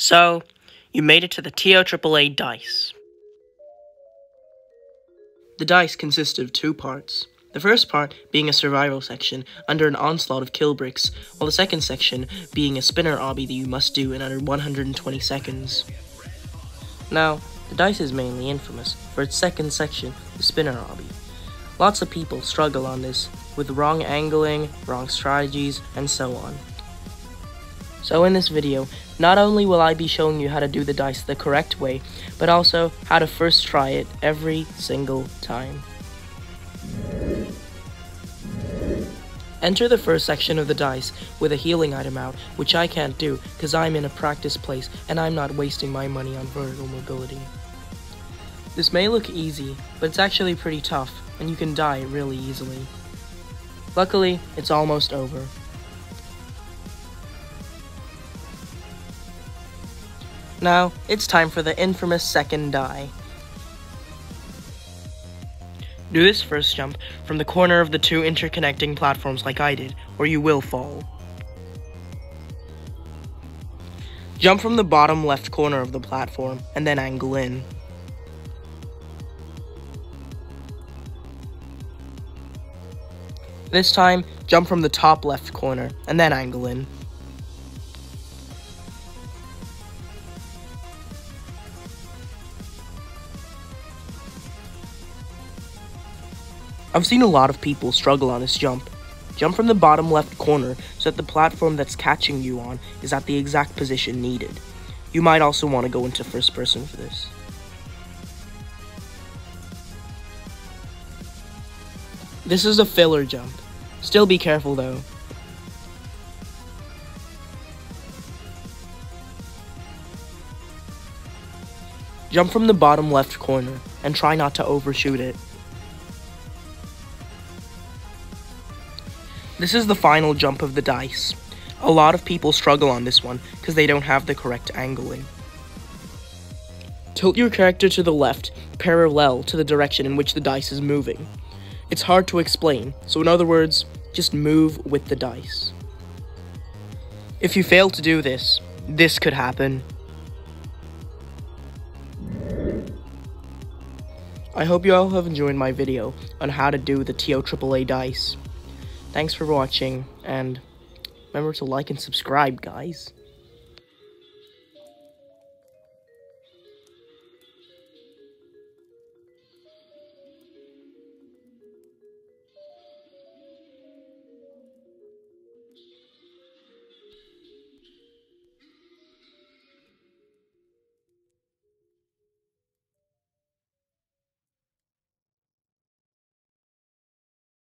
So, you made it to the TOAAA dice. The dice consist of two parts. The first part being a survival section under an onslaught of kill bricks, while the second section being a spinner obby that you must do in under 120 seconds. Now, the dice is mainly infamous for its second section, the spinner obby. Lots of people struggle on this, with wrong angling, wrong strategies, and so on. So in this video, not only will I be showing you how to do the dice the correct way, but also how to first try it every single time. Enter the first section of the dice with a healing item out, which I can't do because I'm in a practice place and I'm not wasting my money on vertical mobility. This may look easy, but it's actually pretty tough, and you can die really easily. Luckily, it's almost over. Now, it's time for the infamous second die. Do this first jump from the corner of the two interconnecting platforms like I did, or you will fall. Jump from the bottom left corner of the platform, and then angle in. This time, jump from the top left corner, and then angle in. I've seen a lot of people struggle on this jump. Jump from the bottom left corner so that the platform that's catching you on is at the exact position needed. You might also want to go into first person for this. This is a filler jump. Still be careful though. Jump from the bottom left corner and try not to overshoot it. This is the final jump of the dice. A lot of people struggle on this one because they don't have the correct angling. Tilt your character to the left, parallel to the direction in which the dice is moving. It's hard to explain, so in other words, just move with the dice. If you fail to do this, this could happen. I hope you all have enjoyed my video on how to do the TOAAA dice. Thanks for watching, and remember to like and subscribe, guys.